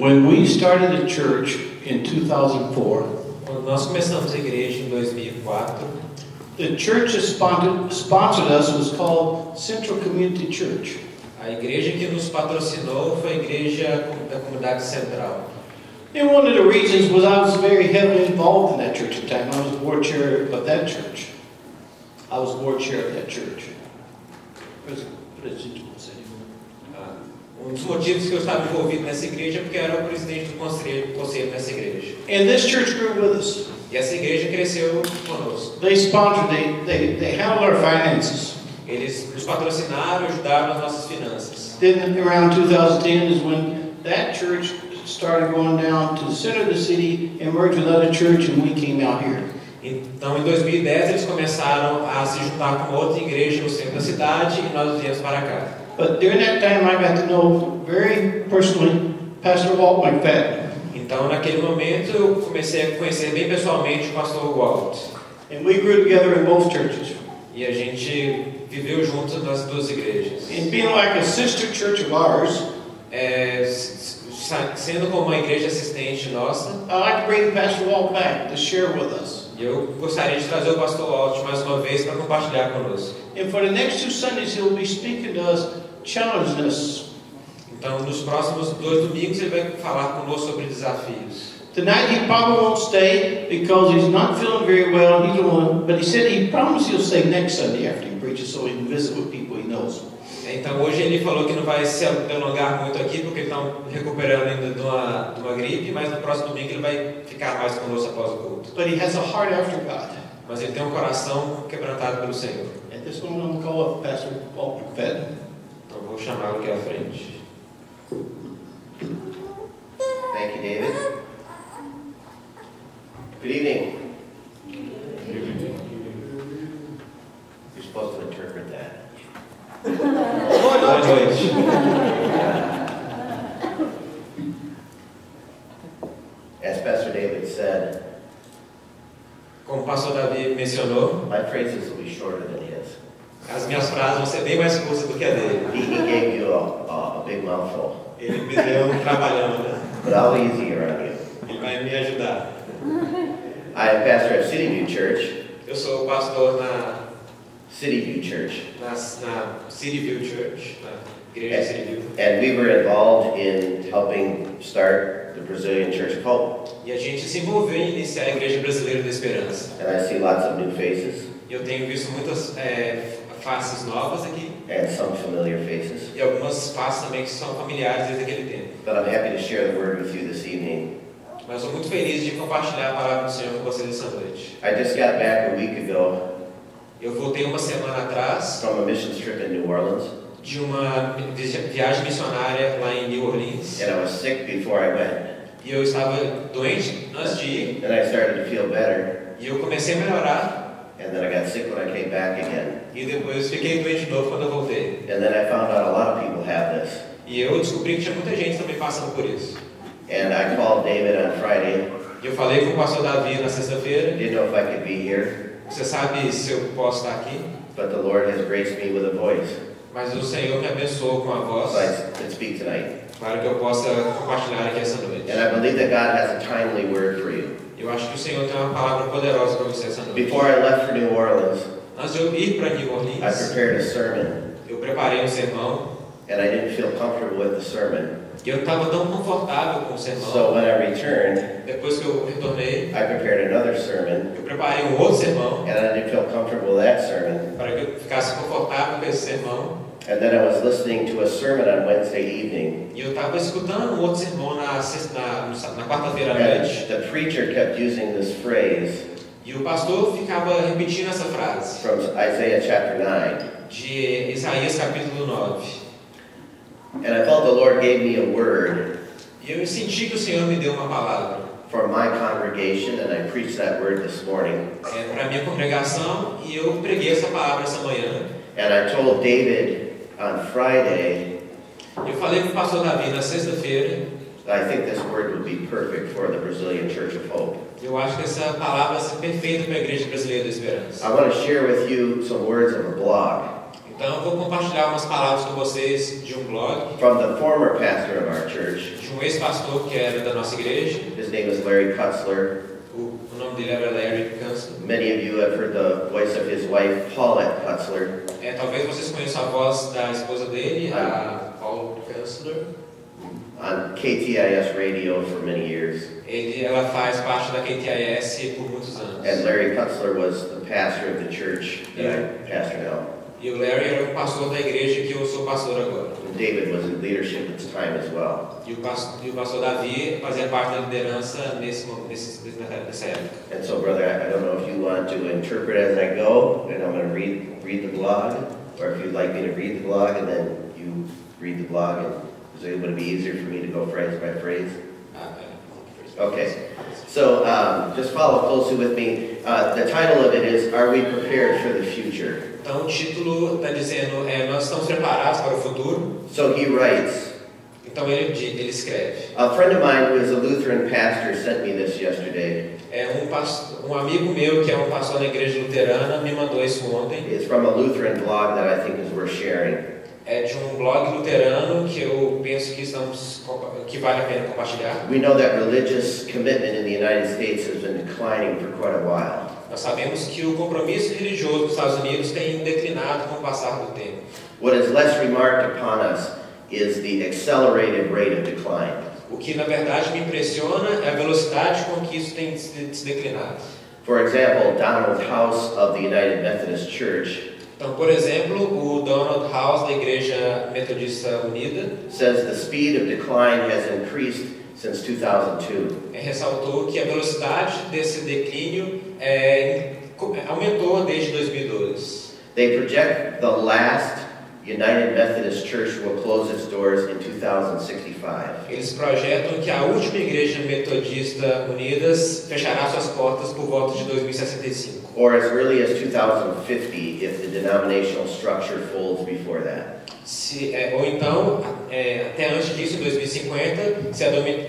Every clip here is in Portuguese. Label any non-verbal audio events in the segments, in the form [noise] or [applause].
When we started the church in 2004, Quando nós começamos a igreja em 2004, the church that sponsored, sponsored us was called Central Community Church. a igreja que nos patrocinou foi a igreja da comunidade central. And one of the reasons was I was very heavily involved in that church at the time. I was board chair of that church. I was board chair of that church. Pres- president, say. Um dos motivos que eu estava envolvido nessa igreja é porque eu era o presidente do conselho, conselho nessa igreja. And this church grew with us. E essa igreja cresceu conosco. They sponsored, they, they, they handled our finances. Eles nos patrocinaram, ajudaram nas nossas finanças. Then around 2010 is when that church started going down to the center of the city and merged with other church and we came out here. Então, em 2010, eles começaram a se juntar com outra igreja no centro da cidade e nós viemos para cá. But during that time I got to know very personally Pastor Walt McFadden. Então, naquele momento, eu comecei a conhecer bem pessoalmente o pastor Walt. And we grew together in both churches. E a gente viveu juntos nas duas igrejas. And being like a sister church of ours, É, sendo como uma igreja assistente nossa, I'd like to bring Pastor Walt back to share with us. eu gostaria de trazer o pastor Walt mais uma vez para compartilhar conosco. And for the next two Sundays, he'll be speaking to us, challenging us. Então, nos próximos dois domingos, ele vai falar conosco sobre desafios. Tonight he probably won't stay because he's not feeling very well. He don't want, but he said he promised he'll stay next Sunday after he preaches, so he can visit with people he knows. Então, hoje ele falou que não vai se alongar muito aqui, porque ele está recuperando ainda de uma, de uma gripe, mas no próximo domingo ele vai ficar mais conosco após o culto. But he has a heart after God. Mas ele tem um coração quebrantado pelo Senhor. At this moment, I'm going to call up Pastor Walt McFadden. Chamá-lo aqui à frente. Thank you, David. Good evening. You're supposed to interpret that. Boa noite. As Pastor David said, Como pastor Davi mencionou, my phrases will be shorter than his. As minhas frases vão ser bem mais curtas do que a dele. He, gave you a, a, big mouthful, Ele me deu um trabalhando, né? but I'll be easier on you. Ele vai me ajudar. I am pastor of City View Church, Eu sou pastor na, City View Church, na, na City View Church, na igreja City View. and we were involved in helping start the Brazilian Church. E a gente se envolveu em iniciar a Igreja Brasileira da Esperança. And I see lots of new faces E eu tenho visto muitas é, faces novas aqui and some familiar faces. e algumas faces também que são familiares desde aquele tempo. But I'm happy to share the word with you this evening. Mas eu sou muito feliz de compartilhar a palavra do Senhor com vocês essa noite. I just got back a week ago Eu voltei uma semana atrás from a missions trip in New Orleans, de uma vi- viagem missionária lá em New Orleans and I was sick before I went. e eu estava doente antes de ir Then I started to feel better, e eu comecei a melhorar and then I got sick when I came back again. E depois fiquei doente de novo quando eu voltei. And then I found out a lot of people have this. E eu descobri que tinha muita gente também passando por isso. And I called David on Friday. E eu falei com o pastor Davi na sexta-feira, Didn't know if I could be here, você sabe se eu posso estar aqui, but the Lord has graced me with a voice, mas o Senhor me abençoou com a voz so I can speak tonight. para que eu possa compartilhar aqui essa noite. And I believe that God has a timely word for you. Eu acho que o Senhor tem uma palavra poderosa para você essa noite. Before I left for New Orleans, Antes de eu ir para New I Orleans, prepared a sermon, eu preparei um sermão and I didn't feel comfortable with the sermon. e eu estava tão confortável com o sermão. So when I returned, Depois que eu retornei, I prepared another sermon, eu preparei um outro sermão and I didn't feel comfortable with that sermon. para que eu ficasse confortável com esse sermão. And then I was listening to a sermon on Wednesday evening, E eu estava escutando um outro sermão na, na, na quarta-feira à noite. the preacher kept using this phrase E o pastor ficava repetindo essa frase from Isaiah chapter 9. de Isaías capítulo 9. And I felt the Lord gave me a word E eu senti que o Senhor me deu uma palavra for my congregation, and I preached that word this morning. é, para minha congregação e eu preguei essa palavra essa manhã. And I told David on Friday, Eu falei com o pastor Davi na sexta-feira. I think this word would be perfect for the Brazilian Church of Hope. Eu acho que essa palavra ser perfeita para a Igreja Brasileira da Esperança. I want to share with you some words of a blog Então eu vou compartilhar umas palavras com vocês de um blog, from the former pastor of our church, de um ex-pastor que era da nossa igreja. His name is Larry Kutzler. O, o nome dele era Larry Kanzler. Many of you have heard the voice of his wife, Paulette Kutzler. É, talvez vocês conheçam a voz da esposa dele, a Paul Kanzler. on KTIS radio for many years. Ele, ela faz parte da KTIS por muitos anos. And Larry Kutzler was the pastor of the church that uh, I pastor now. E o Larry era o pastor da igreja que eu sou pastor agora. And David was in leadership at the time as well. E o pastor, e o pastor Davi fazia parte da liderança nesse, nesse, nessa época. And so, brother, I I don't know if you want to interpret as I go, and I'm going to read, read the blog, or if you'd like me to read the blog and then you read the blog, and is it going to be easier for me to go phrase by phrase? Okay. So um, just follow closely with me. Uh, the title of it is Are We Prepared for the Future? Então o título está dizendo é, Nós estamos preparados para o futuro. So he writes Então ele, ele escreve. A friend of mine who is a Lutheran pastor sent me this yesterday. É, um, pastor, um amigo meu que é um pastor na igreja luterana me mandou isso ontem. It's from a Lutheran blog that I think is worth sharing. É de um blog luterano que eu penso que, estamos, que vale a pena compartilhar. We know that religious commitment in the United States has been declining for quite a while. Nós sabemos que o compromisso religioso dos Estados Unidos tem declinado com o passar do tempo. What is less remarked upon us is the accelerated rate of decline. O que na verdade me impressiona é a velocidade com que isso tem se declinado. For example, Donald House of the United Methodist Church Então, por exemplo, o Donald House da Igreja Metodista Unida says the speed of decline has increased since 2002. eh, ressaltou que a velocidade desse declínio co- aumentou desde 2012. They project the last United Methodist Church will close its doors in 2065. Eles projetam que a última Igreja Metodista Unidas fechará suas portas por volta de 2065. Or as early as 2050 if the denominational structure folds before that. Se, eh, ou então, eh, até antes disso, em 2050, se a,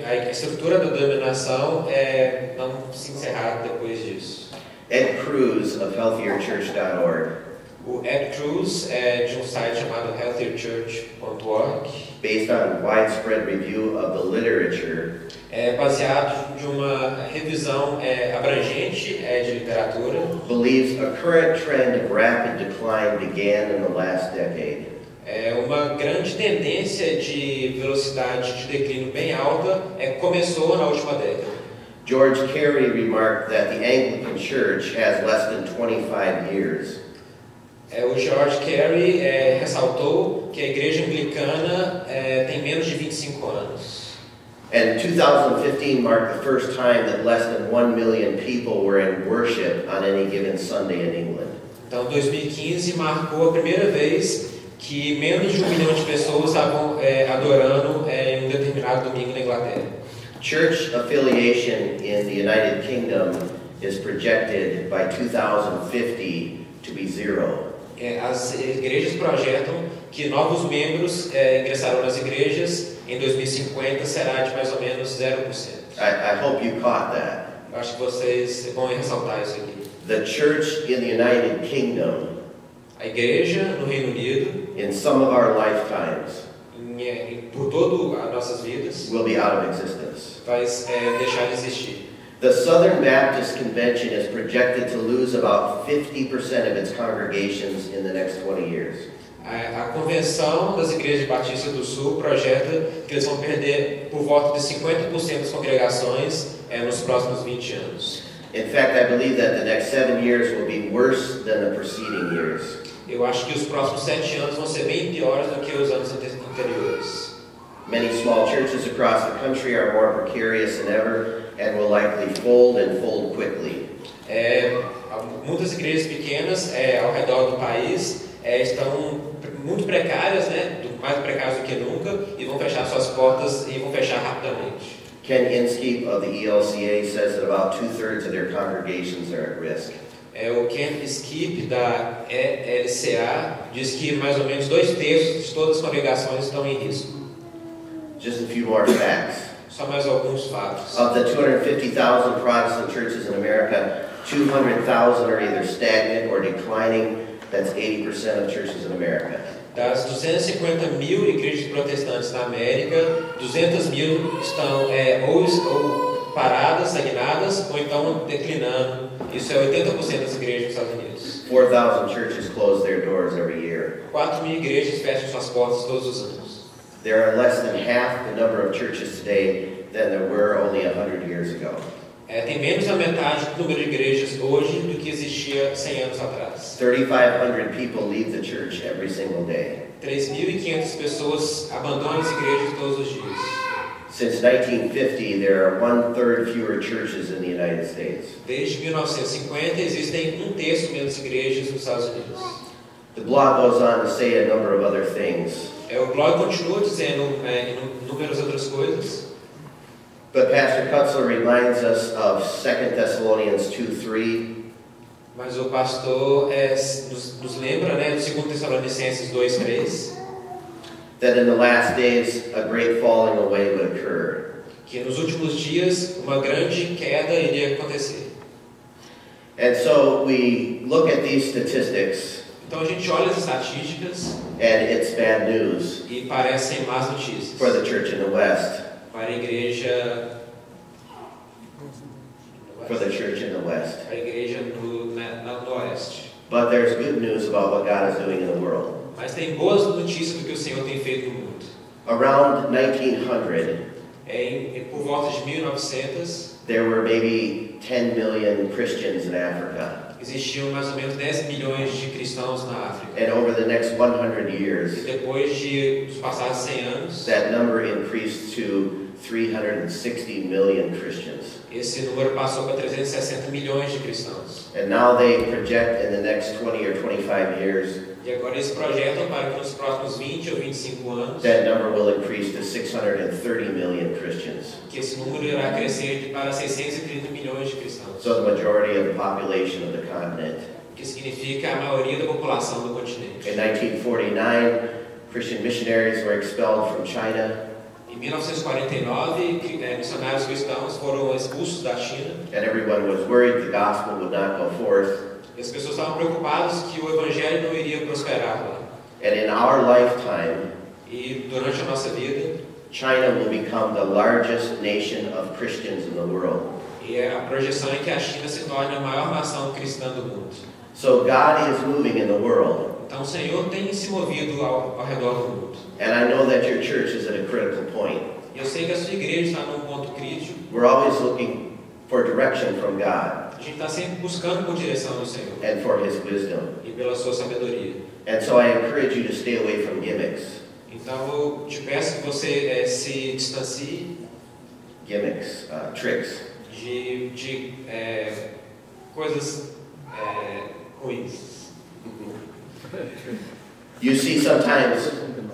a estrutura da dominação eh, não se encerrar depois disso. Ed Cruz of healthierchurch.org, O Ed Cruz é de um site chamado healthierchurch.org, based on widespread review of the literature, é baseado de uma revisão é, abrangente é, de literatura, believes a current trend of rapid decline began in the last decade. é uma grande tendência de velocidade de declínio bem alta é, começou na última década. George Carey remarked that the Anglican Church has less than 25 years. É, o George Carey é, ressaltou que a igreja anglicana é, tem menos de 25 anos. And 2015 marked the first time that less than 1 million people were in worship on any given Sunday in England. Então, 2015 marcou a primeira vez que menos de um milhão de pessoas estavam é, adorando é, em um determinado domingo na Inglaterra. Church affiliation in the United Kingdom is projected by 2050 to be zero. É, as igrejas projetam que novos membros é, ingressarão nas igrejas em 2050 será de mais ou menos 0%. I, I hope you caught that. Eu acho que vocês vão ressaltar isso aqui. The church in the United Kingdom, A igreja no Reino Unido, in some of our lifetimes, em, é, em- por todas as nossas vidas, will be out of existence. vai é, deixar de existir. The Southern Baptist Convention is projected to lose about 50% of its congregations in the next 20 years. A, Convenção das Igrejas Batistas do Sul projeta que eles vão perder por volta de 50% das congregações é, nos próximos 20 anos. In fact, I believe that the next seven years will be worse than the preceding years. Eu acho que os próximos sete anos vão ser bem piores do que os anos anteriores. Many small churches across the country are more precarious than ever and will likely fold and fold quickly. É, muitas igrejas pequenas é, ao redor do país é, estão muito precárias, né, mais precárias do que nunca, e vão fechar suas portas e vão fechar rapidamente. Ken Inskip of the ELCA says that about two-thirds of their congregations are at risk. É, o Ken Skip da ELCA diz que mais ou menos dois terços de todas as congregações estão em risco. Just a few more facts. Só mais alguns fatos. Of the 250,000 Protestant churches in America, 200,000 are either stagnant or declining. That's 80% of churches in America. Das 250 mil igrejas protestantes na América, 200 mil estão é, ou, ou paradas, estagnadas, ou então declinando. Isso é 80% das igrejas nos Estados Unidos. 4,000 churches close their doors every year. 4 mil igrejas fecham suas portas todos os anos. There are less than half the number of churches today than there were only 100 years ago. É, tem menos da metade do número de igrejas hoje do que existia 100 anos atrás. 3,500 people leave the church every single day. 3.500 pessoas abandonam as igrejas todos os dias. Since 1950, there are one third fewer churches in the United States. Desde 1950 existem um terço menos igrejas nos Estados Unidos. The blog goes on to say a number of other things, É, o blog continua dizendo é, inúmeras outras coisas, but Pastor Kutzler reminds us of 2 Thessalonians 2 3, mas o pastor é, nos, nos lembra né, do 2 Tessalonicenses 2,3 that in the last days a great falling away would occur. que nos últimos dias uma grande queda iria acontecer. And so we look at these statistics, Então a gente olha as estatísticas and it's bad news e parecem más notícias for the church in the West, para a igreja for the church in the West. para a igreja do, né, na- no oeste. But there's good news about what God is doing in the world. Mas tem boas notícias do que o Senhor tem feito no mundo. Around 1900, É, em, em- por volta de 1900, there were maybe 10 million Christians in Africa. Existiam mais ou menos 10 milhões de cristãos na África. And over the next 100 E years, depois de os passados 100 anos, that number increased to 360 million Christians. esse número passou para 360 milhões de cristãos. And now they project in the next 20 or 25 years, E agora eles projetam para que nos próximos 20 ou 25 anos, that number will increase to 630 million Christians. que esse número irá crescer para 630 milhões de cristãos. So the majority of the population of the continent. Que significa a maioria da população do continente. In 1949, Christian missionaries were expelled from China, Em 1949, cri- eh, missionários cristãos foram expulsos da China and everyone was worried the gospel would not go forth. E as pessoas estavam preocupadas que o evangelho não iria prosperar lá. And in our lifetime, E durante a nossa vida, China will become the largest nation of Christians in the world. e a projeção é que a China se torne a maior nação cristã do mundo. So God is moving in the world. Então o Senhor tem se movido ao, ao redor do mundo. And I know that your church is at a critical point. E eu sei que a sua igreja está num ponto crítico. We're always looking for direction from God A gente está sempre buscando por direção do Senhor and for His wisdom. e pela sua sabedoria. And so I encourage you to stay away from gimmicks. Então eu te peço que você eh, se distancie Gimmicks, uh, tricks. de, de eh, coisas eh, ruins. [laughs] You see sometimes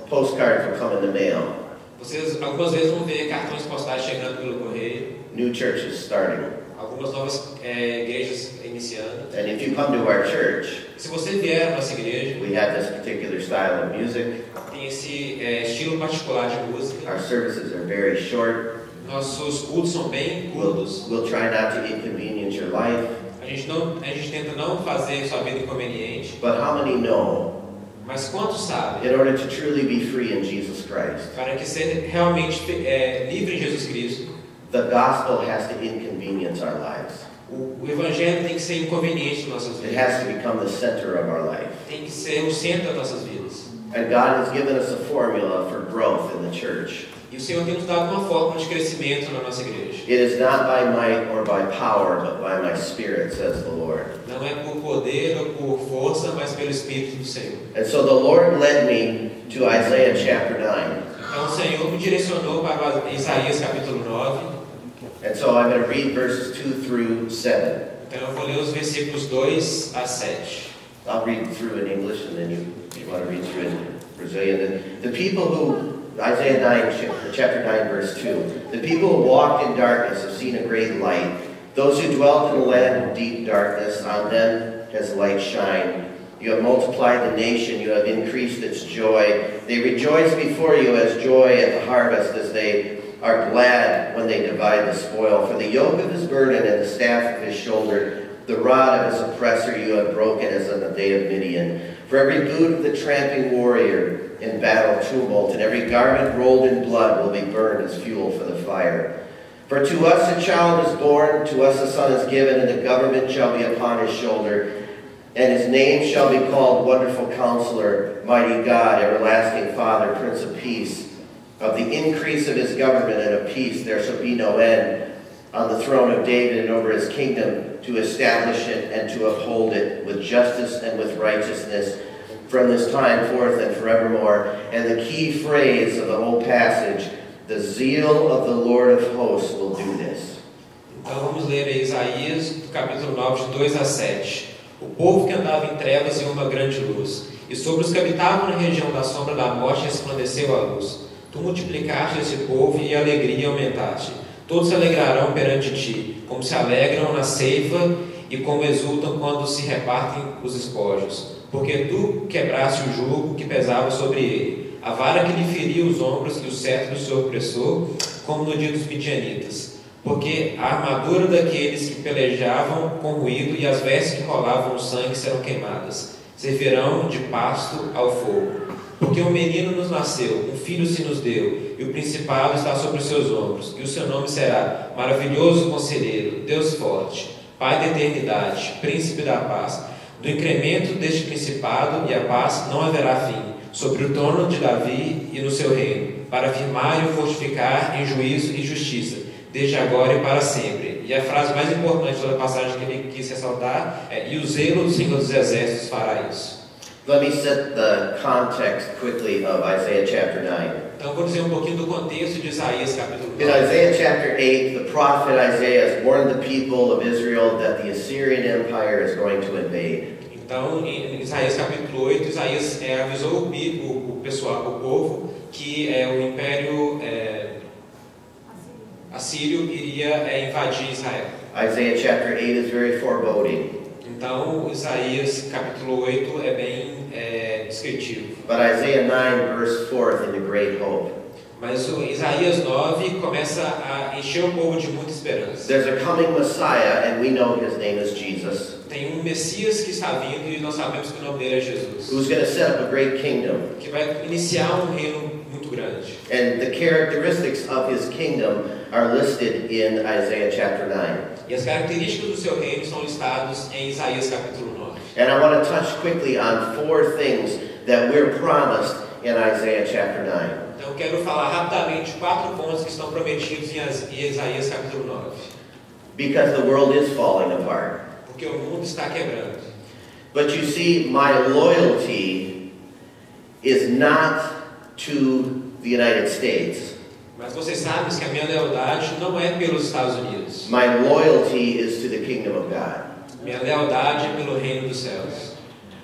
postcards will come in the mail, Vocês algumas vezes vão ver cartões postais chegando pelo correio, new churches starting. Algumas novas eh, igrejas iniciando. And if you come to our church, Se você vier à nossa igreja, we have this particular style of music. tem esse eh, estilo particular de música. Our services are very short. Nossos cultos são bem We'll, curtos. we'll try not to inconvenience your life. A gente não, a gente tenta não fazer sua vida inconveniente. But how many know, Mas quantos sabem? in order to truly be free in Jesus Christ, Para que ser realmente eh, livre em Jesus Cristo, the gospel has to inconvenience our lives? o, o evangelho tem que ser inconveniente em nossas It vidas. has to become the center of our life. Tem que ser o centro das nossas vidas. And God has given us a formula for growth in the church. E o Senhor tem nos dado uma forma de crescimento na nossa igreja. It is not by might or by power, but by my spirit, says the Lord. Não é por poder ou por força, mas pelo Espírito do Senhor. And so the Lord led me to Isaiah chapter 9. Então o Senhor me direcionou para Isaías capítulo 9. And so I'm going to read verses 2 through 7. Então eu vou ler os versículos 2 a 7. I'll read through in English and then you, you want to read through in Brazilian. The, the people who, Isaiah 9, chapter 9, verse 2. The people who walked in darkness have seen a great light. Those who dwelt in a land of deep darkness, on them has light shined. You have multiplied the nation, you have increased its joy. They rejoice before you as joy at the harvest, as they are glad when they divide the spoil. For the yoke of his burden and the staff of his shoulder The rod of his oppressor you have broken as on the day of Midian. For every boot of the tramping warrior in battle tumult, and every garment rolled in blood will be burned as fuel for the fire. For to us a child is born, to us a son is given, and the government shall be upon his shoulder. And his name shall be called Wonderful Counselor, Mighty God, Everlasting Father, Prince of Peace. Of the increase of his government and of peace there shall be no end on the throne of David and over his kingdom to establish it and to uphold it with justice and with righteousness from this time forth and forevermore. And the key phrase of the whole passage, the zeal of the Lord of hosts will do this. Então vamos ler aí Isaías, capítulo 9, de 2 a 7. O povo que andava em trevas viu uma grande luz, e sobre os que habitavam na região da sombra da morte resplandeceu a luz. Tu multiplicaste esse povo e a alegria aumentaste. Todos se alegrarão perante ti, como se alegram na seiva e como exultam quando se repartem os espojos. Porque tu quebraste o jugo que pesava sobre ele, a vara que lhe feria os ombros e o cetro do seu opressor, como no dia dos midianitas. Porque a armadura daqueles que pelejavam com ruído e as vestes que rolavam no sangue serão queimadas. Servirão de pasto ao fogo. Porque um menino nos nasceu, um filho se nos deu, e o principado está sobre os seus ombros, e o seu nome será Maravilhoso Conselheiro, Deus Forte, Pai da Eternidade, Príncipe da Paz. Do incremento deste principado e a paz não haverá fim, sobre o trono de Davi e no seu reino, para firmar e fortificar em juízo e justiça, desde agora e para sempre. E a frase mais importante da passagem que ele quis ressaltar é: E o zelo do Senhor dos Exércitos fará isso. Let me set the context quickly of Isaiah chapter 9. Então, vou dizer um pouquinho do contexto de Isaías capítulo In 9. Isaiah chapter 8, the prophet Isaiah has warned the people of Israel that the Assyrian Empire is going to invade. Então, em Isaías capítulo 8, Isaías é, avisou o, o, o pessoal, o povo, que é, o império é, assírio iria é, invadir Israel. Isaiah chapter 8 is very foreboding. Então, Isaías capítulo 8 é bem é, descritivo. But Isaiah 9 bursts forth into great hope. Mas o Isaías 9 começa a encher o povo de muita esperança. There's a coming Messiah, and we know his name is Jesus, Tem um Messias que está vindo e nós sabemos que o nome dele é Jesus, who's going to set up a great kingdom. que vai iniciar um reino muito grande. And the characteristics of his kingdom are listed in Isaiah chapter 9. E as características do seu reino são listadas em Isaías capítulo 9. And I want to touch quickly on four things that we're promised in Isaiah chapter 9. Então quero falar rapidamente quatro pontos que estão prometidos em As- em Isaías capítulo 9. Because the world is falling apart. Porque o mundo está quebrando. But you see, my loyalty is not to the United States. Mas vocês sabem que a minha lealdade não é pelos Estados Unidos. My loyalty is to the kingdom of God. Minha lealdade é pelo reino dos céus.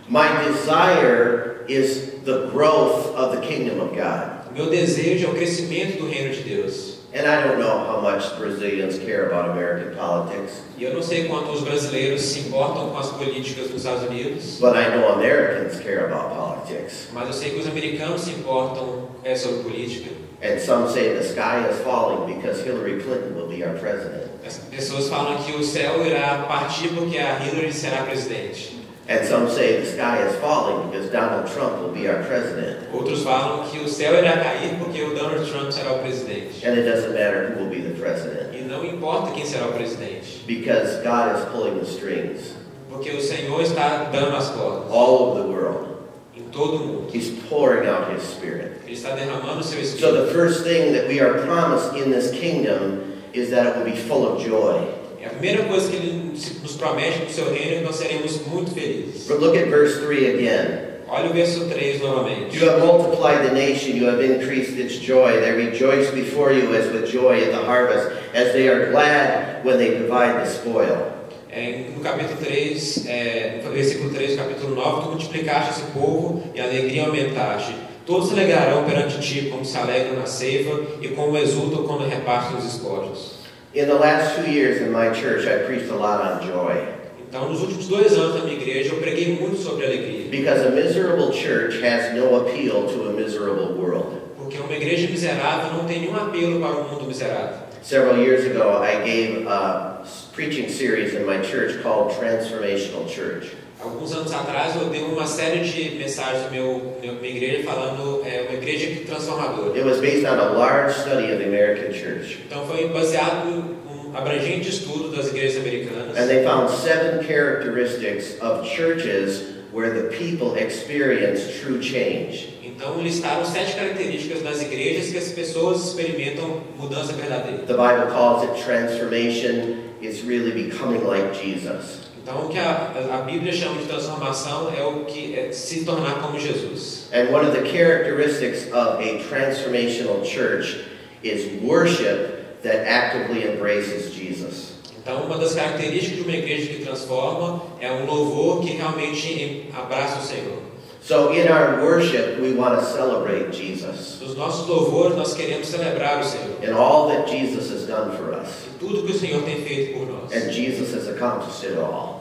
My desire is the growth of the kingdom of God. Meu desejo é o crescimento do reino de Deus. And I don't know how much Brazilians care about American politics, E eu não sei quanto os brasileiros se importam com as políticas dos Estados Unidos, but I know Americans care about politics. mas eu sei que os americanos se importam é, sobre política. And some say the sky is falling because Hillary Clinton will be our president. As pessoas falam que o céu irá partir porque a Hillary será presidente. And some say the sky is falling because Donald Trump will be our president. Outros falam que o céu irá cair porque o Donald Trump será o presidente. And it doesn't matter who will be the president E não importa quem será o presidente, because God is pulling the strings porque o Senhor está dando as cordas all over the world. em todo o mundo. He's pouring out His Spirit. Ele está derramando o seu So espírito. the first thing that we are promised in this kingdom is that it will be full of joy. E a primeira coisa que ele nos promete no seu reino é que nós seremos muito felizes. But look at verse 3 again. Olha o verso 3 novamente. You have multiplied the nation, you have increased its joy. They rejoice before you as with joy at the harvest, as they are glad when they divide the spoil. É, no capítulo 3, é, no versículo 3 do capítulo 9, tu multiplicaste esse povo e a alegria aumentaste. Todos se alegrarão perante ti, como se alegram na seiva e como exultam quando repartem os espojos. In the last two years in my church, I preached a lot on joy. Então, nos últimos dois anos na minha igreja, eu preguei muito sobre alegria. Because a miserable church has no appeal to a miserable world. Porque uma igreja miserável não tem nenhum apelo para um mundo miserável. Several years ago, I gave a preaching series in my church called Transformational Church. Alguns anos atrás eu dei uma série de mensagens no meu, minha igreja falando é uma igreja transformadora. It was based on a large study of the American church. Então foi baseado um abrangente estudo das igrejas americanas. And they found seven characteristics of churches where the people experience true change. Então listaram sete características das igrejas que as pessoas experimentam mudança verdadeira. The Bible calls it transformation. It's really becoming like Jesus. Então o que a, a Bíblia chama de transformação é o que é se tornar como Jesus. And one of the characteristics of a transformational church is worship that actively embraces Jesus. Então uma das características de uma igreja que transforma é um louvor que realmente abraça o Senhor. So in our worship, we want to celebrate Jesus Nos nossos louvores nós queremos celebrar o Senhor. and all that Jesus has done for us. E tudo que o Senhor tem feito por nós. And Jesus has accomplished it all.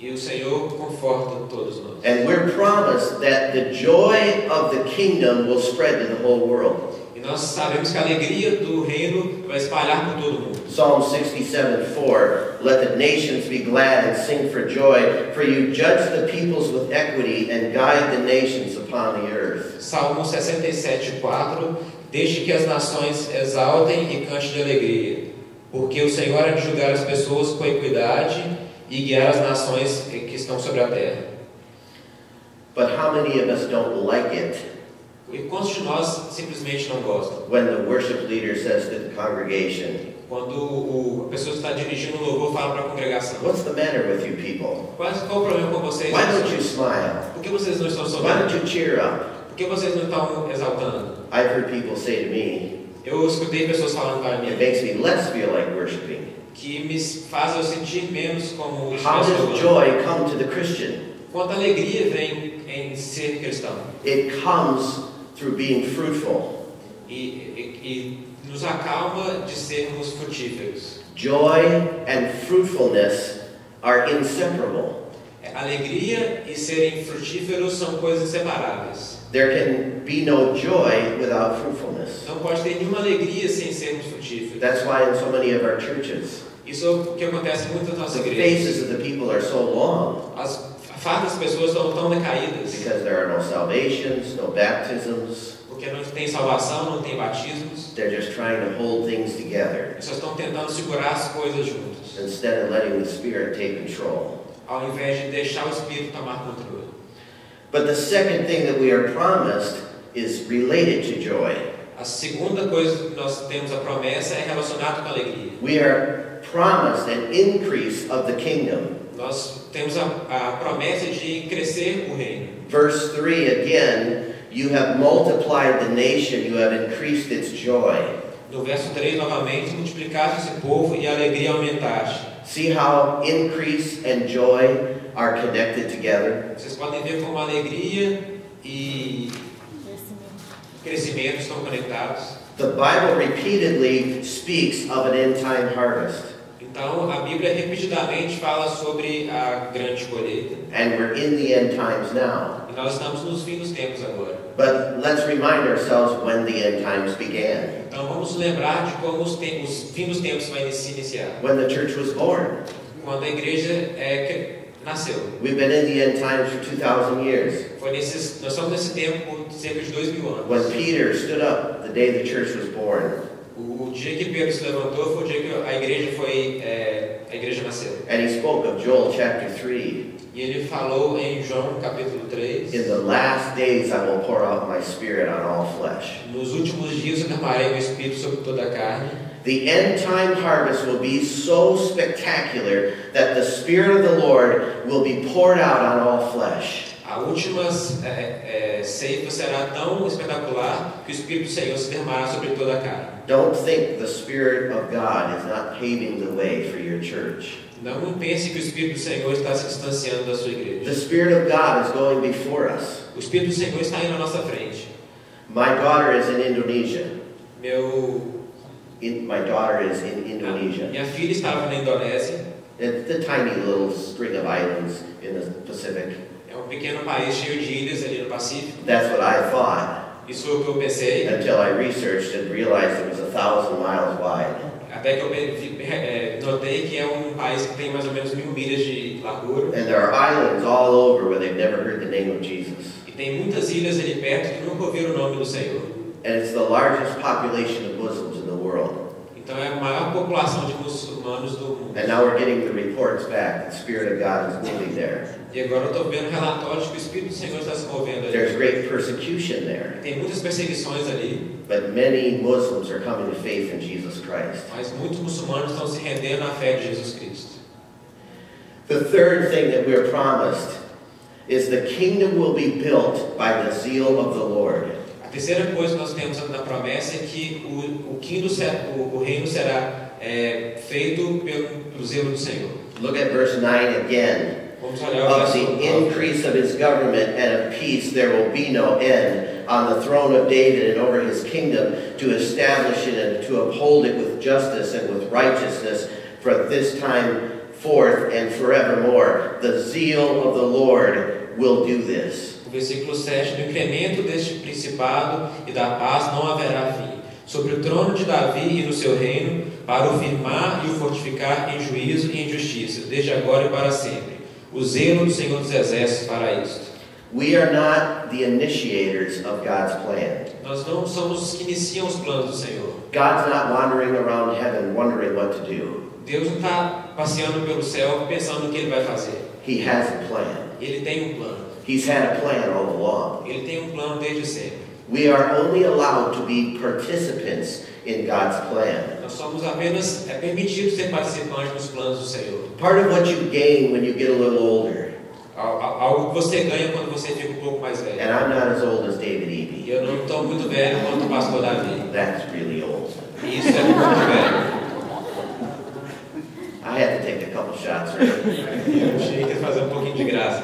E o Senhor conforta todos nós. And we're promised that the joy of the kingdom will spread to the whole world. E nós sabemos que a alegria do reino vai espalhar por todo mundo. Psalm 67 4 Let the nations be glad and sing for joy, for you judge the peoples with equity and guide the nations upon the earth. Salmo 67, 4 Deixe que as nações exaltem e cantem de alegria, porque o Senhor há de julgar as pessoas com equidade e guiar as nações que estão sobre a terra. But how many of us don't like it E quantos de nós simplesmente não gostam? when the worship leader says to the congregation, Quando o, a pessoa está dirigindo o louvor fala para a congregação: What's the matter with you people? qual, qual o problema com vocês? Why don't you smile? Por que vocês não estão Why sorrindo? don't you cheer up? Por que vocês não estão exaltando? I've heard people say to me, Eu escutei pessoas falando para It mim makes me less feel like worshiping. Que me faz eu sentir menos como How estivesse does joy come to the Christian? Quanta alegria vem em ser cristão It comes through being fruitful. e, e, e nos acalma de sermos frutíferos. Joy and fruitfulness are inseparable. Alegria e serem frutíferos são coisas inseparáveis. There can be no joy without fruitfulness. Não pode ter nenhuma alegria sem sermos frutíferos. That's why in so many of our churches, Isso é o que acontece muito nas nossas the igrejas. faces of the people are so long As fadas das pessoas estão tão decaídas because there are no salvations, no baptisms. porque não tem salvação, não tem batismos. They're just trying to hold things together Só estão tentando segurar as coisas juntos, instead of letting the Spirit take control. ao invés de deixar o Espírito tomar controle. But the second thing that we are promised is related to joy. A segunda coisa que nós temos a promessa é relacionada com alegria. We are promised an increase of the kingdom. Nós temos a, a promessa de crescer o reino. Verse 3 again, you have multiplied the nation, you have increased its joy. No verso 3, novamente, multiplicaste esse povo e a alegria aumentaste. See how increase and joy are connected together? Vocês podem ver como alegria e crescimento estão conectados. The Bible repeatedly speaks of an end time harvest, Então, a Bíblia repetidamente fala sobre a grande colheita. and we're in the end times now. E nós estamos nos fins dos tempos agora. But let's remind ourselves when the end times began, Então, vamos lembrar de como os, tempos, os fins dos tempos vai se iniciar. when the church was born. Quando a igreja é, nasceu. We've been in the end times for 2,000 years. Foi nesses, nós estamos nesse tempo por cerca de dois mil anos. When Peter stood up the day the church was born, O, o dia que Pedro se levantou foi o dia que a igreja foi, é, a igreja nasceu. and he spoke of Joel chapter 3. E ele falou em João capítulo 3, In the last days I will pour out my spirit on all flesh. nos últimos dias eu derramarei meu espírito sobre toda a carne. The end time harvest will be so spectacular that the Spirit of the Lord will be poured out on all flesh. A última é, é, ceifa será tão espetacular que o Espírito do Senhor se derramará sobre toda a carne. Don't think the Spirit of God is not paving the way for your church. Não pense que o Espírito do Senhor está se distanciando da sua The. Spirit of God is going before us. O Espírito do Senhor está indo à nossa frente. My daughter is in Indonesia. Meu, In, my daughter is in Indonesia. minha filha estava na Indonésia, It's the tiny little string of islands in the Pacific. é um pequeno país cheio de ilhas ali no Pacífico. That's what I thought Isso foi o que eu pensei, until I researched and realized it was a thousand miles wide. até que eu eh, notei que é um país que tem mais ou menos mil milhas de largura And there are islands all over where they've never heard the name of Jesus. e tem muitas ilhas ali perto que nunca ouviram o nome do Senhor. And it's the largest population of Muslims in the world. Então é a maior população de muçulmanos do mundo. And now we're getting the reports back. The Spirit of God is moving there. E agora eu estou vendo relatórios que o Espírito do Senhor está se movendo There's ali. great persecution there. Tem muitas perseguições ali, But many Muslims are coming to faith in Jesus Christ. mas muitos muçulmanos estão se rendendo à fé de Jesus Cristo. The third thing that we're promised is the kingdom will be built by the zeal of the Lord. A terceira coisa que nós temos na promessa é que o, o, quinto, o, o reino será é, feito pelo, pelo zelo do Senhor. Look at verse 9 again. Vamos olhar o Of the increase of his government and of peace there will be no end on the throne of David and over his kingdom to establish it and to uphold it with justice and with righteousness from this time forth and forevermore. The zeal of the Lord will do this. O versículo 7, no incremento deste principado e da paz não haverá fim. Sobre o trono de Davi e no seu reino, para o firmar e o fortificar em juízo e em justiça, desde agora e para sempre. O zelo do Senhor dos Exércitos fará isto. We are not the initiators of God's plan. Nós não somos os que iniciam os planos do Senhor. God's not wandering around heaven wondering what to do. Deus não está passeando pelo céu pensando o que ele vai fazer. He has a plan. Ele tem um plano. He's had a plan all along. Ele tem um plano desde sempre. We are only allowed to be participants in God's plan. Nós somos apenas é permitido ser participantes dos planos do Senhor. Part of what you gain when you get a little older, Al- al- Algo que você ganha quando você fica um pouco mais velho. and I'm not as old as David E Eby. eu não estou muito velho quanto o pastor Davi. That's really old. Isso é muito velho. I had to take a couple shots, right? Eu tinha que fazer um pouquinho de graça.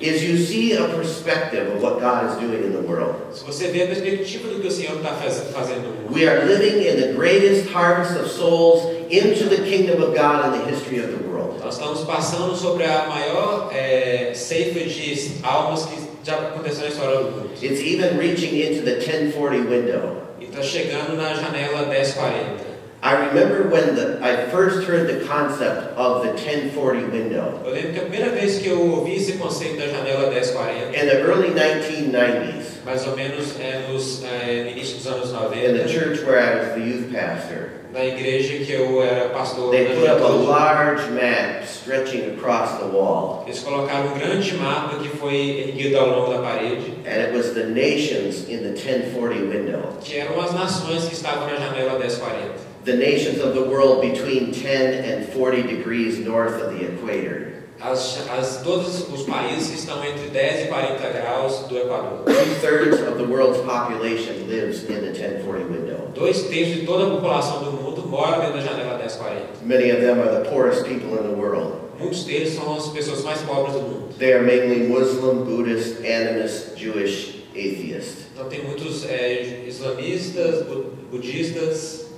Is you see a perspective of what God is doing in the world. Se você vê a perspectiva do que o Senhor está fazendo no mundo, We are living in the greatest harvest of souls into the kingdom of God in the history of the world. nós estamos passando sobre a maior é, ceifa de almas que já aconteceu na história do mundo. It's even reaching into the 1040 window. E está chegando na janela 1040. I remember when the, I first heard the concept of the 1040 window. Eu lembro que a primeira vez que eu ouvi esse conceito da janela 1040, In the early 1990s, mais ou menos é, nos, é, no início dos anos in the 90, church where I was the youth pastor, na igreja que eu era pastor they put up a large map stretching across the wall. eles colocaram um grande mapa que foi erguido ao longo da parede, And it was the nations in the 1040 window. que eram as nações que estavam na janela 1040. The nations of the world between 10 and 40 degrees north of the equator. As, as, todos os países estão entre 10 e 40 graus do Equador. Two thirds of the world's population lives in the 1040 window. Dois terços de toda a população do mundo mora dentro da janela 1040. Many of them are the poorest people in the world. Muitos deles são as pessoas mais pobres do mundo. They are mainly Muslim, Buddhist, animist, Jewish, atheist. Então tem muitos é, islamistas, bu- budistas,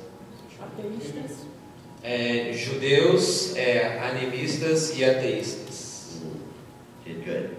Ateístas. é, judeus, é, animistas e ateístas. Did good.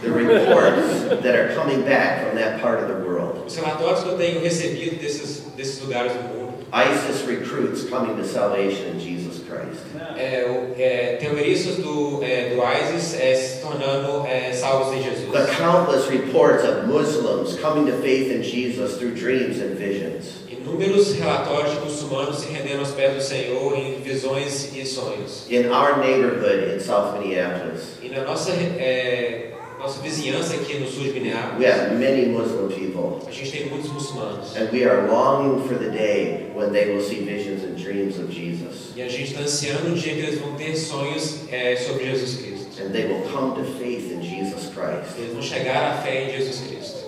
The reports that are coming back from that part of the world. Os relatórios que eu tenho recebido desses, desses lugares do mundo, ISIS recruits coming to salvation in Jesus Christ. é, o- é, terroristas do, é, do ISIS é, se tornando é, salvos em Jesus. The countless reports of Muslims coming to faith in Jesus through dreams and visions. Inúmeros relatórios de muçulmanos se rendendo aos pés do Senhor em visões e sonhos. In our neighborhood in South Minneapolis, E na nossa, é, nossa vizinhança aqui no sul de we Minneapolis, have many Muslim people, a gente tem muitos muçulmanos. and we are longing for the day when they will see visions and dreams of Jesus, E a gente está ansiando o dia que eles vão ter sonhos é, sobre Jesus Cristo. and they will come to faith in Jesus Christ. Eles vão chegar à fé em Jesus Cristo.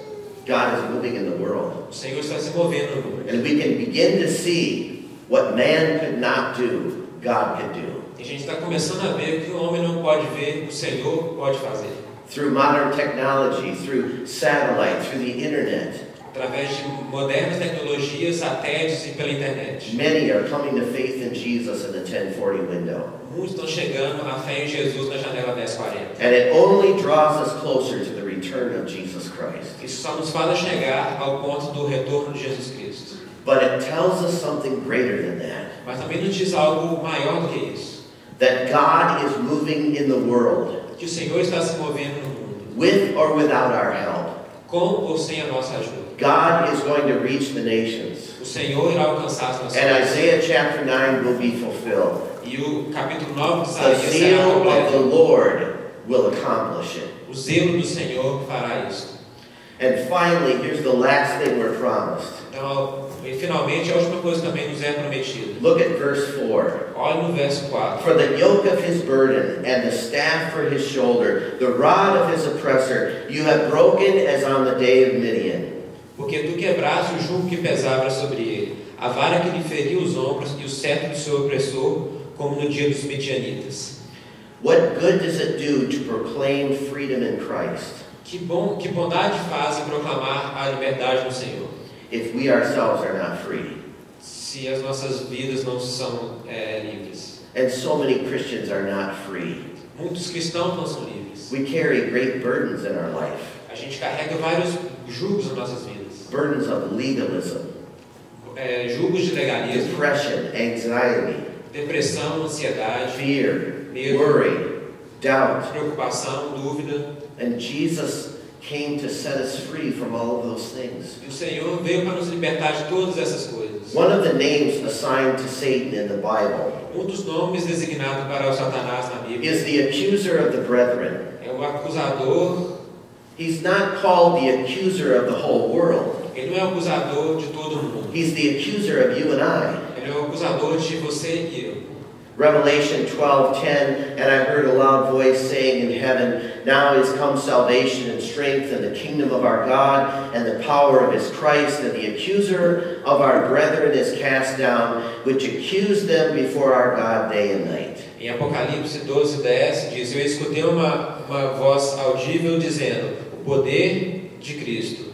God is moving in the world, O Senhor está se movendo no mundo. and we can begin to see what man could not do, God could do. E a gente está começando a ver o que o homem não pode ver, o Senhor pode fazer. Through modern technology, through satellite, through the internet, Através de modernas tecnologias, satélites e pela internet. many are coming to faith in Jesus in the 1040 window. Muitos estão chegando à fé em Jesus na janela 1040. And it only draws us closer to the return of Jesus Christ. Isso só nos faz chegar ao ponto do retorno de Jesus Cristo. But it tells us something greater than that. Mas também nos diz algo maior do que isso. That God is moving in the world, Que o Senhor está se movendo no mundo, with or without our help. com ou sem a nossa ajuda. God is going to reach the nations. O Senhor irá alcançar as And. Isaiah chapter 9 will be fulfilled. E o capítulo 9 de The Isaías será zeal of the. Lord will accomplish it. O zelo do Senhor fará isso. And finally, here's the last thing we're promised. Então, e finalmente, a última coisa também nos é prometida. Look at verse 4. Olha no verso 4. For the yoke of his burden and the staff for his shoulder, the rod of his oppressor, you have broken as on the day of Midian. Porque tu quebraste o jugo que pesava sobre ele, a vara que lhe feria os ombros e o cetro do seu opressor, como no dia dos medianitas. What good does it do to proclaim freedom in Christ Que, bom, que bondade faz em proclamar a liberdade no Senhor, if we ourselves are not free? se as nossas vidas não são é, livres. And so many Christians are not free. Muitos cristãos não são livres. We carry great burdens in our life A gente carrega vários jugos nas nossas vidas. burdens of legalism, É, jugos de legalismo, depression, anxiety, depressão, ansiedade, fear, medo, worry, doubt. preocupação, dúvida. And Jesus came to set us free from all of those things. E o Senhor veio para nos libertar de todas essas coisas. One of the names assigned to Satan in the Bible Um dos nomes designados para o Satanás na Bíblia is the accuser of the brethren. é o acusador. He's not called the accuser of the whole world. Ele não é o acusador de todo mundo. He's the accuser of you and I. Ele é o acusador de você e eu. Revelation 12:10 and I heard a loud voice saying in heaven now is come salvation and strength and the kingdom of our God and the power of his Christ and the accuser of our brethren is cast down which accused them before our God day and night. Em Apocalipse 12, 10 diz: Eu escutei uma, uma voz audível dizendo: O poder de Cristo.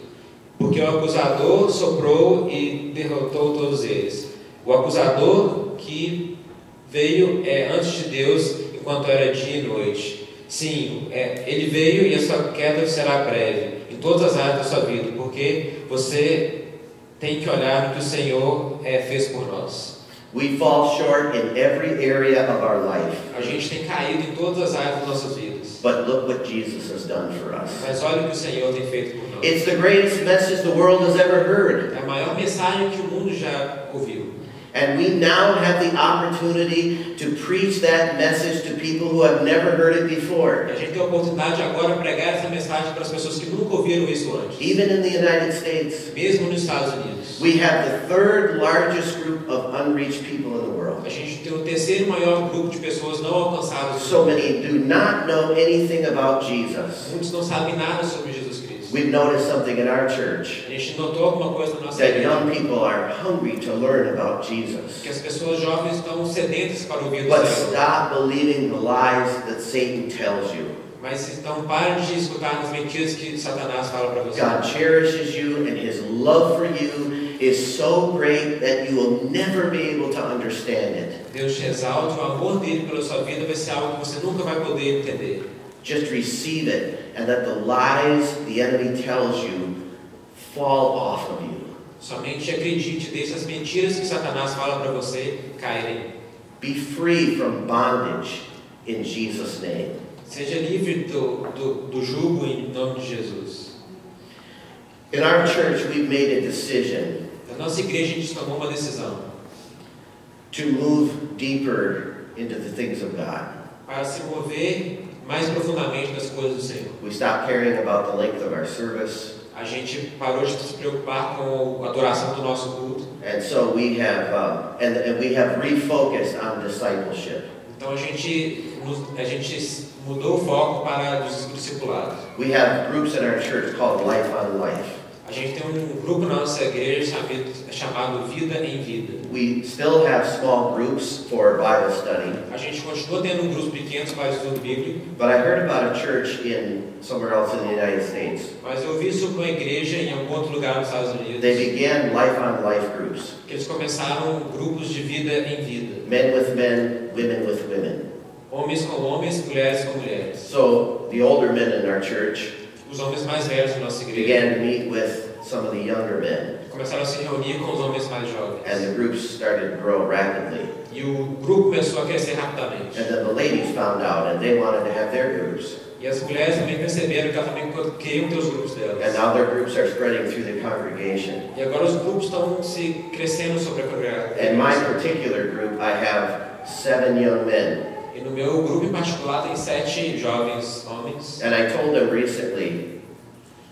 Porque o acusador soprou e derrotou todos eles. O acusador que veio é, antes de Deus, enquanto era dia e noite. Sim, é, ele veio e a sua queda será breve em todas as áreas da sua vida, porque você tem que olhar no que o Senhor é, fez por nós. We fall short in every area of our life. A gente tem caído em todas as áreas das nossas vidas. But look what Jesus has done for us. Mas olha o que o Senhor tem feito por nós. It's the greatest message the world has ever heard. É a maior mensagem que o mundo já ouviu. And we now have the opportunity to preach that message to people who have never heard it before. a gente tem a oportunidade de pregar essa mensagem para as pessoas que nunca ouviram isso antes. Even in the United States, Mesmo nos Estados Unidos. we have the third largest group of unreached people in the world. A gente tem o terceiro maior grupo de pessoas não alcançadas. So many do not know anything about Jesus. Muitos não sabem nada sobre Jesus Cristo. We've noticed something in our church A gente notou alguma coisa na nossa that igreja. young people are hungry to learn about Jesus. Que as pessoas jovens estão sedentas para ouvir do But Senhor. stop believing the lies that Satan tells you. Mas então parem de escutar as mentiras que Satanás fala para você. God cherishes you, and His love for you is so great that you will never be able to understand it. Deus te exalte, o amor dele pela sua vida vai ser algo que você nunca vai poder entender. Just receive it, and let the lies the enemy tells you fall off of you. Somente acredite, deixe as mentiras que Satanás fala para você caírem. Be free from bondage in Jesus' name. Seja livre do, do, do jugo em nome de Jesus. In our church, we've made a decision Na nossa igreja a gente tomou uma decisão to move deeper into the things of God. para se mover mais profundamente nas coisas do Senhor. We stopped caring about the length of our service, A gente parou de se preocupar com a duração do nosso culto. and so we have, um, and, and we have refocused on discipleship. Então a gente, a gente mudou o foco para os discipulados. We have groups in our church called Life on Life. A gente tem um grupo na nossa igreja chamado, Vida em Vida. We still have small groups for Bible study, A gente continua tendo um grupo pequeno para estudo bíblico, but I heard about a church in somewhere else in the United States. mas eu vi sobre uma igreja em algum outro lugar nos Estados Unidos. They began Life on Life groups, que eles começaram grupos de vida em vida. men with men, women with women. Homens com homens, mulheres com mulheres. So the older men in our church Os homens mais velhos da nossa igreja began to meet with some of the younger men. começaram a se reunir com os homens mais and the groups started to grow rapidly. E o grupo começou a crescer rapidamente. And then the ladies found out and they wanted to have their groups. E as mulheres também perceberam que elas também queriam ter os grupos And now their groups are spreading through the congregation. E agora os grupos estão se crescendo sobre a In my particular group, I have seven young men. E no meu grupo em particular tem sete jovens homens. And I told them recently,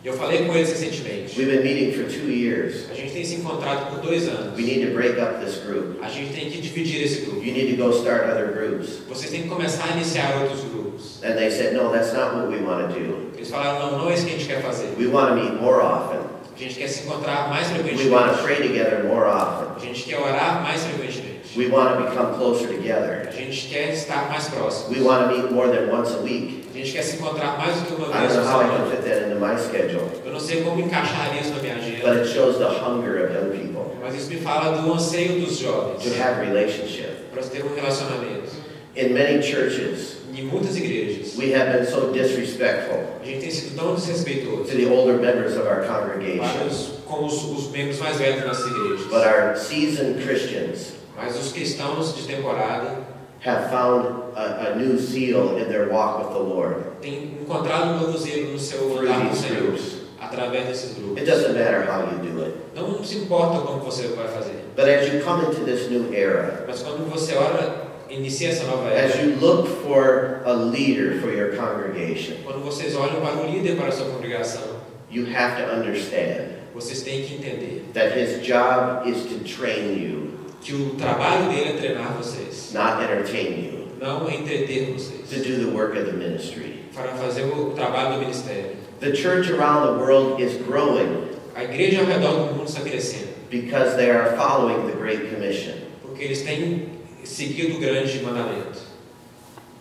eu falei com eles recentemente. we've been meeting for two years. A gente tem se encontrado por dois anos. We need to break up this group. A gente tem que dividir esse grupo. You need to go start other groups. Vocês têm que começar a iniciar outros grupos. And they said, no, that's not what we want to do. Eles falaram, não, não é isso que a gente quer fazer. We want to meet more often. A gente quer se encontrar mais We want to frequentemente. pray together more often. A gente quer orar mais frequentemente. We want to become closer together. A gente quer estar mais próximo. We want to meet more than once a week. A gente quer se encontrar mais do que uma I vez don't por know how I can semana. fit that into my schedule, Eu não sei como encaixar isso na minha agenda. but it shows the hunger of young people mas isso me fala do anseio dos jovens. to have relationship. para ter um relacionamento. In many churches, Em muitas igrejas, we have been so disrespectful a gente tem sido tão desrespeitoso to the older members of our para congregation, os, com os, os membros mais velhos das nossas igrejas. but our seasoned Christians Mas os cristãos de temporada have found a, a new zeal in their walk with the Lord. têm encontrado um novo zelo no seu andar com o Senhor, através desses grupos. It doesn't matter how you do it, Não se importa como você vai fazer, but as you come into this new era, mas quando você ora, inicia essa nova as era, you look for a leader for your congregation, quando vocês olham para o líder para a sua congregação, you have to understand vocês têm que entender that his job is to train you, que o trabalho dele é treinar vocês, not entertain you, não entreter to do the work of the ministry. para fazer o trabalho do ministério. The church around the world is growing A igreja ao redor do mundo está crescendo, because they are following the Great Commission. porque eles têm seguido o grande mandamento.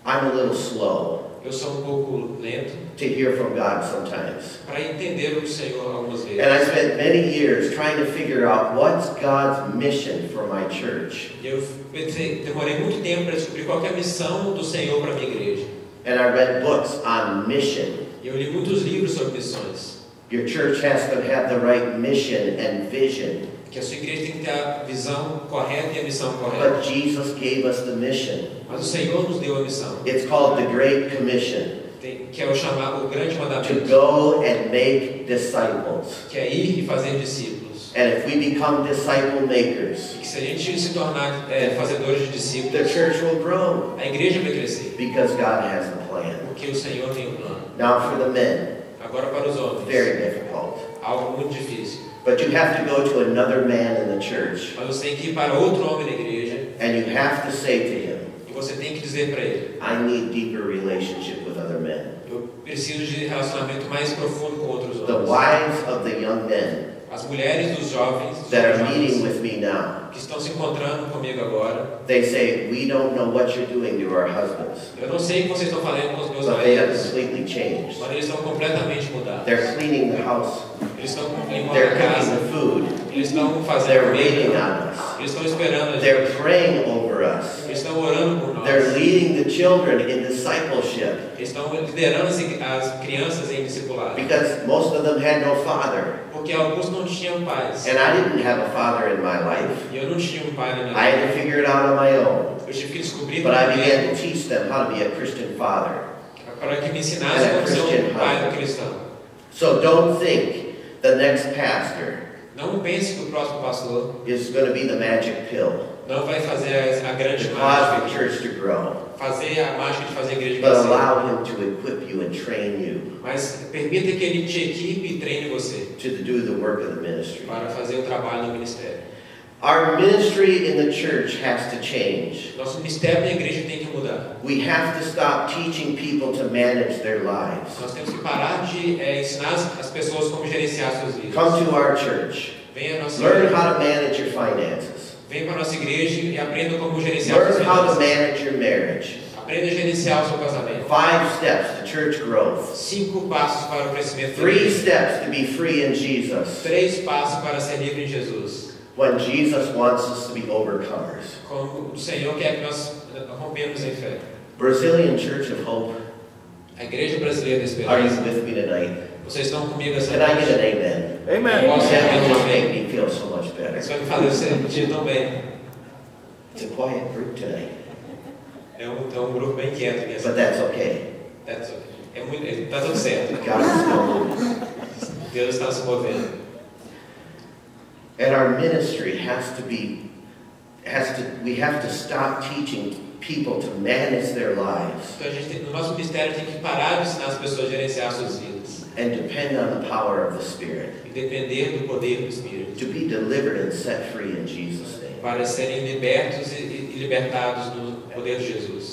I'm a little slow Eu sou um pouco lento to hear from God sometimes. para entender o Senhor algumas vezes. And I spent many years trying to figure out what's God's mission for my church. Eu demorei muito tempo para descobrir qual que é a missão do Senhor para minha igreja. And I read books on mission. Eu li muitos livros sobre missões. Your church has to have the right mission and vision. Que a sua igreja tem que ter a visão correta e a missão correta. But Jesus gave us the mission. Mas o Senhor nos deu a missão, It's called the Great Commission tem- que é o chamado o grande to mandamento, go and make disciples. que é ir e fazer discípulos. And if we become disciple makers, E que se a gente se tornar é, fazedores de the discípulos, church will grow a igreja vai crescer, because God has a plan. porque o Senhor tem um plano. Now, for the men, Agora para os homens, very difficult. algo muito difícil. But you have to go to another man in the church Mas você tem que ir para outro homem na igreja and you have to say to him, e você tem que dizer para ele: I need deeper relationship with other men. Eu preciso de relacionamento mais profundo com outros The homens. wives of the young men As mulheres dos jovens, dos that are jovens meeting with me now, que estão se encontrando comigo agora, they say, We don't know what you're doing to our husbands. eu não sei o que vocês estão fazendo com os meus But they have maridos, completely changed. mas eles estão completamente mudados. They're cleaning the house, Eles estão limpando they're a cooking casa, the food, eles estão fazendo they're waiting comida, on us, eles estão esperando a gente, they're praying over us, eles estão orando por nós, they're leading the children in discipleship. Eles estão liderando as, as crianças em discipulado, because most of them had no father. Porque alguns não tinham pais, And I didn't have a father in my life. eu não tinha um pai na minha I had to figure it out on my own. Eu tive que descobrir But I began to teach them how to be a Christian father. para que me ensinasse como ser um pai cristão. So don't think the next pastor Não pense que o próximo pastor is going to be the magic pill não vai fazer a, a grande mágica, fazer a mágica de fazer a igreja crescer. allow him to equip you and train you Mas permita que ele te equipe e treine você to do the work of the ministry. para fazer o trabalho no ministério. Our ministry in the church has to change. Nosso ministério na igreja tem que mudar. We have to stop teaching people to manage their lives. Nós temos que parar de é, ensinar as pessoas como gerenciar suas vidas. Come to our church. Venha à nossa Learn igreja, how to manage your finances. Venha para a nossa igreja e aprenda como gerenciar Learn how to manage your marriage. Aprenda a gerenciar o seu casamento. Five steps to church growth. Cinco passos para o crescimento da Three steps to be free in Jesus. Três passos para ser livre em Jesus. When Jesus wants us to be overcomers. Como o Senhor quer que nós rompemos em fé. Brazilian Church of Hope, A igreja brasileira da are you esperança. with me tonight? Vocês estão comigo essa Can I get noite? an amen? Amen. Will just amém. make me feel so much better. Isso vai me fazer sentir tão bem. It's a quiet group tonight, É um, é um grupo bem quieto aqui. but that's okay. That's okay. É muito, tá tudo certo. God is still moving. Deus está se movendo. And our ministry has to be, has to, we have to stop teaching people to manage their lives Então a gente no nosso ministério tem que parar de ensinar as pessoas a gerenciar suas vidas and depend on the power of the Spirit e depender do poder do Espírito to be delivered and set free in Jesus' name. para serem libertos e, libertados no poder de Jesus.